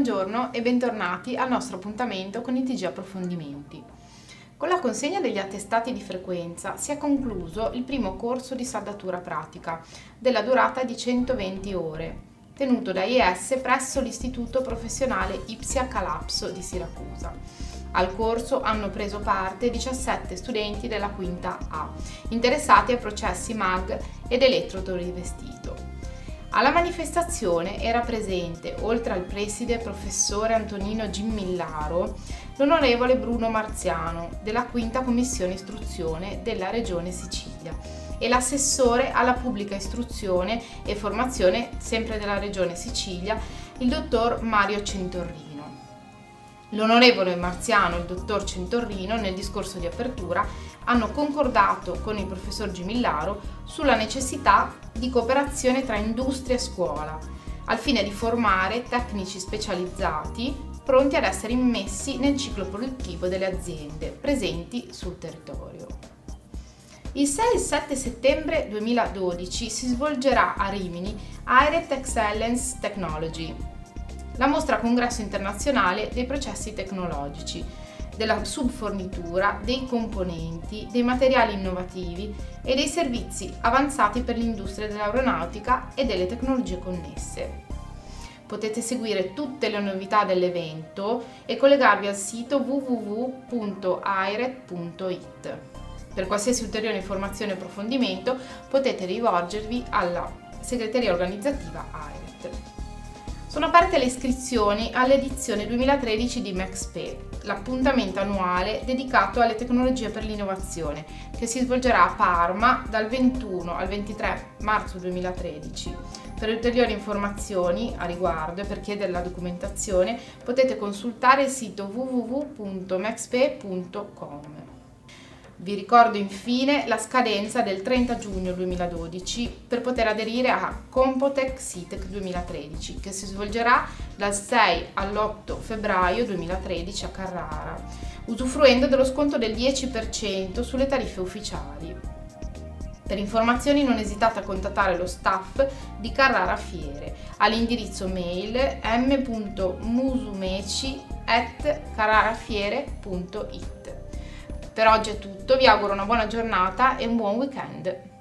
Buongiorno e bentornati al nostro appuntamento con i TG Approfondimenti. Con la consegna degli attestati di frequenza si è concluso il primo corso di saldatura pratica della durata di 120 ore, tenuto da IS presso l'Istituto Professionale Ipsia Calapso di Siracusa. Al corso hanno preso parte 17 studenti della quinta A, interessati ai processi MAG ed elettrotorivestito. Alla manifestazione era presente, oltre al preside professore Antonino Gimmillaro, l'onorevole Bruno Marziano della quinta commissione istruzione della regione Sicilia e l'assessore alla pubblica istruzione e formazione sempre della regione Sicilia, il dottor Mario Centorrini. L'onorevole Marziano e il dottor Centorrino nel discorso di apertura hanno concordato con il professor Gimillaro sulla necessità di cooperazione tra industria e scuola, al fine di formare tecnici specializzati pronti ad essere immessi nel ciclo produttivo delle aziende presenti sul territorio. Il 6 e 7 settembre 2012 si svolgerà a Rimini IRET Excellence Technology, la mostra congresso internazionale dei processi tecnologici, della subfornitura, dei componenti, dei materiali innovativi e dei servizi avanzati per l'industria dell'aeronautica e delle tecnologie connesse. Potete seguire tutte le novità dell'evento e collegarvi al sito www.airet.it. Per qualsiasi ulteriore informazione e approfondimento potete rivolgervi alla segreteria organizzativa AIRET. Sono aperte le iscrizioni all'edizione 2013 di MaxPay, l'appuntamento annuale dedicato alle tecnologie per l'innovazione, che si svolgerà a Parma dal 21 al 23 marzo 2013. Per ulteriori informazioni a riguardo e per chiedere la documentazione potete consultare il sito www.maxpay.com. Vi ricordo infine la scadenza del 30 giugno 2012 per poter aderire a Compotec SITEC 2013 che si svolgerà dal 6 all'8 febbraio 2013 a Carrara, usufruendo dello sconto del 10% sulle tariffe ufficiali. Per informazioni non esitate a contattare lo staff di Carrara Fiere all'indirizzo mail m.musumeci.carrarafiere.it. Per oggi è tutto, vi auguro una buona giornata e un buon weekend.